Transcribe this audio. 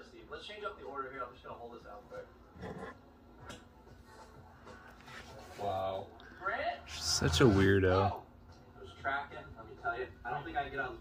first, Steve. Let's change up the order here. I'm just gonna hold this out quick. Wow. Brent? Such a weirdo. Oh. I was tracking. Let me tell you. I don't think I can get on